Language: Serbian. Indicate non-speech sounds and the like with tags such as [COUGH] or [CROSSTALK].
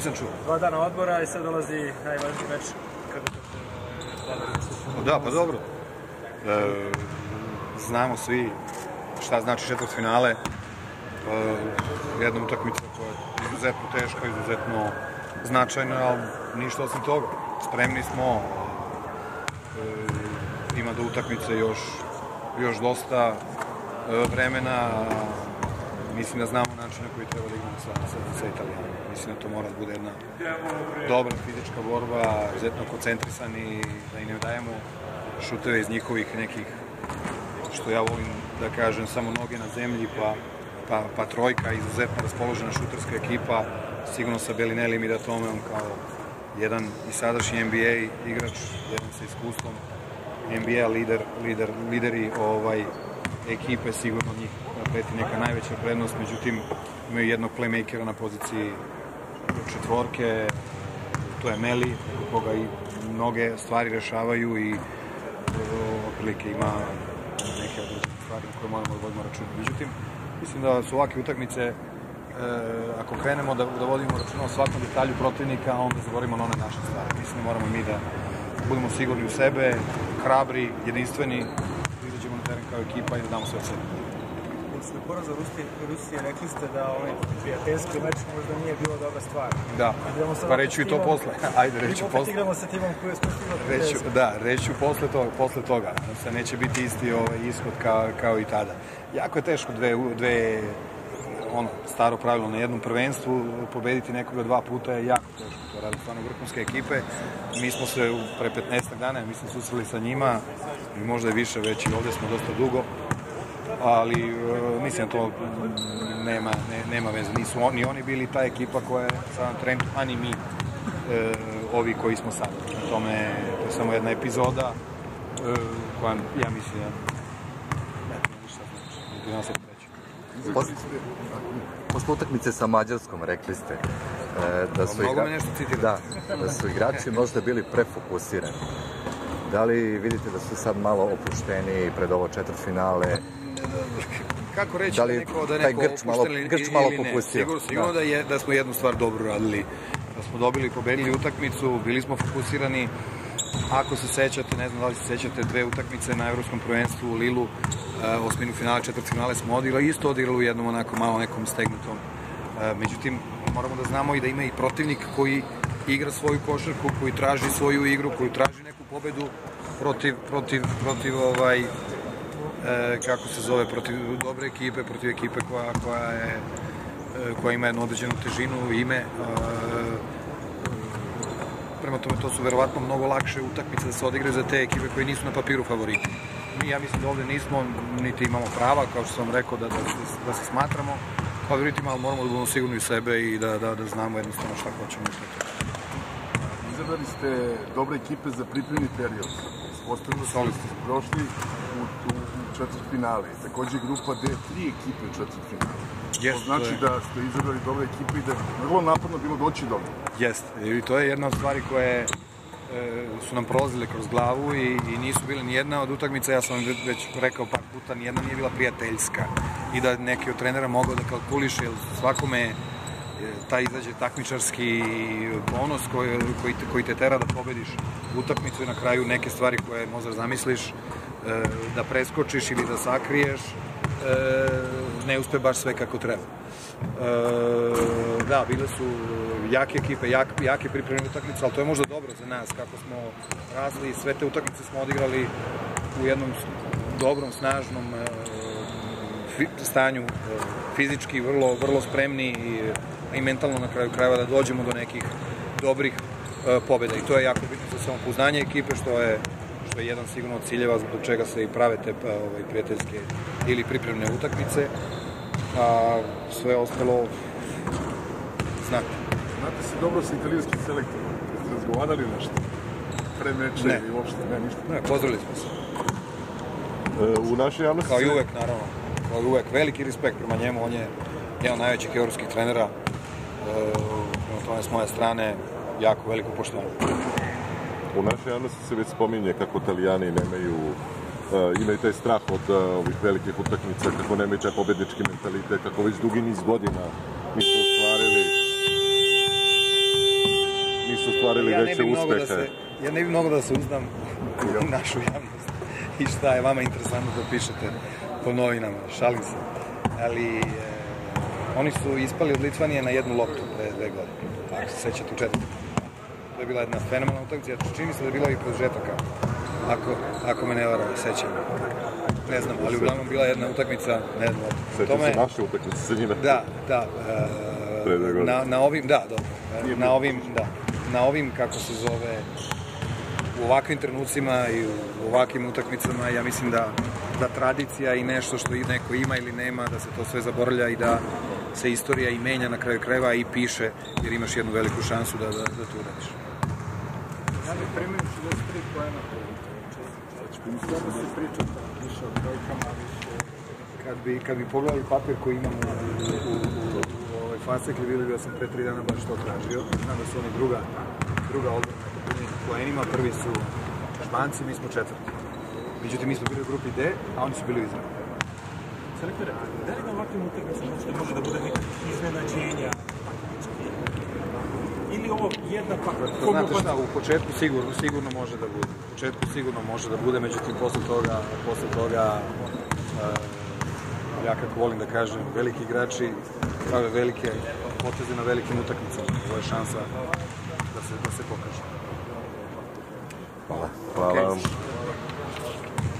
Nisam čuo. Dva dana odbora i sad dolazi najvažniji meč kada Da, pa dobro. E, znamo svi šta znači četvrt finale. E, jedna utakmica koja je izuzetno teška, izuzetno značajna, ali ništa osim toga. Spremni smo. E, ima do utakmice još, još dosta e, vremena. Mislim da znamo način na koji treba da igramo sa, sa, sa Italijanom. Mislim da to mora da bude jedna dobra fizička borba, izuzetno koncentrisani, da im ne dajemo šuteve iz njihovih nekih, što ja volim da kažem, samo noge na zemlji, pa, pa, pa trojka, izuzetno raspoložena šuterska ekipa, sigurno sa Belinellim i Datomeom kao jedan i sadašnji NBA igrač, jedan sa iskustvom NBA lider, lider, lideri ovaj, ekipe, sigurno njih preti neka najveća prednost, međutim imaju jednog playmakera na poziciji četvorke, to je Meli, koga i mnoge stvari rešavaju i otprilike ima neke određene stvari koje moramo da vodimo računa. Međutim, mislim da su ovakve utakmice e, ako krenemo da, da vodimo računa o svakom detalju protivnika, onda zavorimo na one naše stvari. Mislim da moramo mi da budemo sigurni u sebe, hrabri, jedinstveni, da izađemo na teren kao ekipa i da damo sve od sebe. Posle poraza Rusije, Rusije rekli ste da ovaj prijateljski meč možda nije bilo dobra stvar. Da, pa reću i to posle. [LAUGHS] Ajde, reću posle. Igramo sa timom koji je spustio Reću, da, reću posle toga, posle toga. Se neće biti isti ovaj ishod kao, kao i tada. Jako je teško dve, dve ono, staro pravilo na jednom prvenstvu, pobediti nekoga dva puta je jako radi stvarno vrhunske ekipe. Mi smo se pre 15 dana, mi smo susreli sa njima i možda je više već i ovde smo dosta dugo ali uh, mislim da to nema, ne, nema veze. Nisu oni, oni bili ta ekipa koja je sad na trendu, a ni mi uh, ovi koji smo sad. Na tome, to je samo jedna epizoda uh, koja, ja mislim, da ne ništa znači. Niti nas je treći. Posle, utakmice sa Mađarskom, rekli ste, e, da su, citirati. da, da su igrači možda bili prefokusirani. Da li vidite da su sad malo opušteni pred ovo četvrtfinale? kako reći Da li neko da je neko grč malo- grč malo popustio? Sigurno, sigurno Da. da. je da smo jednu stvar dobro radili. Da smo dobili i pobedili utakmicu, bili smo fokusirani. Ako se sećate, ne znam da li se sećate, dve utakmice na evropskom prvenstvu u Lilu, uh, osminu finale, četvrt finale smo odigrali, isto odigrali u jednom onako malo nekom stegnutom. Uh, međutim, moramo da znamo i da ima i protivnik koji igra svoju košarku, koji traži svoju igru, koji traži neku pobedu protiv, protiv, protiv ovaj, e, kako se zove, protiv dobre ekipe, protiv ekipe koja, koja, je, e, koja ima jednu određenu težinu, ime. E, prema tome, to su verovatno mnogo lakše utakmice da se odigre za te ekipe koje nisu na papiru favoriti. Mi, ja mislim da ovde nismo, niti imamo prava, kao što sam rekao, da, da, da se smatramo favoritima, ali moramo da budemo sigurni u sebe i da, da, da znamo jednostavno šta hoćemo i to. Izabrali ste dobre ekipe za pripremni period. Postavljeno ste da ste prošli u, u, u četvrt finale. Takođe grupa D, tri ekipe u četvrt finale. Yes, to znači to da ste izabrali dobre ekipe i da je vrlo napadno bilo doći do. Jeste, i to je jedna od stvari koje e, su nam prolazile kroz glavu i, i nisu bile ni jedna od utakmica, ja sam vam već rekao par puta, ni jedna nije bila prijateljska i da neki od trenera mogao da kalkuliše, jer svakome e, taj izađe takmičarski bonus koji, koji, te, koji te tera da pobediš utakmicu i na kraju neke stvari koje možda zamisliš e, da preskočiš ili da sakriješ e, ne uspe baš sve kako treba. E, da, bile su jake ekipe, jak, jake pripremne utakmice, ali to je možda dobro za nas, kako smo razli, sve te utakmice smo odigrali u jednom dobrom, snažnom stanju, e, fizički vrlo, vrlo spremni i, i mentalno na kraju krajeva da dođemo do nekih dobrih e, pobjeda i to je jako bitno za samopouznanje ekipe, što je što je jedan sigurno od ciljeva zbog čega se i prave te pa, ovaj, prijateljske ili pripremne utakmice, a sve ostalo znate. Znate se dobro sa italijanskim selektorom. Jeste razgovarali nešto? Pre meča Ne. ili uopšte? Ne, ništa. Ne, pozdravili smo se. E, U našoj javnosti Kao i uvek, naravno. I uvek. Veliki respekt prema njemu. On je jedan od najvećih evropskih trenera. E, prema tome, s moje strane, jako veliko poštovanje. U našoj javnosti se već spominje kako italijani nemaju uh, imaju taj strah od uh, ovih velikih utakmica, kako nemaju taj pobednički mentalitet, kako već dugi niz godina nisu ostvarili ostvarili ja veće da uspehe. se, ja ne bi mnogo da se uznam u našu javnost i šta je vama interesantno da pišete po novinama, šalim se. Ali e, oni su ispali od Litvanije na jednu loptu pre dve godine, ako se sećate u četvrtu. To je bila jedna fenomenalna utakmica, čini mi se da je bilo i produžetaka, ako, ako me ne vara, sećam. Ne znam, ali uglavnom bila je jedna utakmica jednu loptu. Sećam Tome- se naše utakmice sa njima. Da, da. E, na, na ovim, da, dobro. Na ovim, da. Na ovim, kako se zove, u ovakvim trenucima i u ovakvim utakmicama, ja mislim da, da tradicija i nešto što neko ima ili nema, da se to sve zaboravlja i da se istorija i menja na kraju krajeva i piše, jer imaš jednu veliku šansu da, da, da to uradiš. Ja bih primio 63 pojena po utakmici. Sada se priča više o brojkama, više Kad bi, kad bi pogledali papir koji imamo u, u, u, u ovoj fascikli, videli bi da sam pre tri dana baš to tražio. Znam da su oni druga, druga odbrana po punjenih poenima. Prvi su Španci, mi smo četvrti. Međutim, mi smo bili u grupi D, a oni su bili u Izraelu. Selektore, da li na ovakvim utakmicama može da bude nekakvih iznenađenja? Ili ovo jedna. Pa znate šta, u početku sigurno, sigurno može da bude. U početku sigurno može da bude, međutim, posle toga, posle toga uh, ja kako volim da kažem, veliki igrači prave velike poteze na velikim utakmicama. Ovo je šansa da se, da se pokaže. Hvala. Hvala Okej. vam.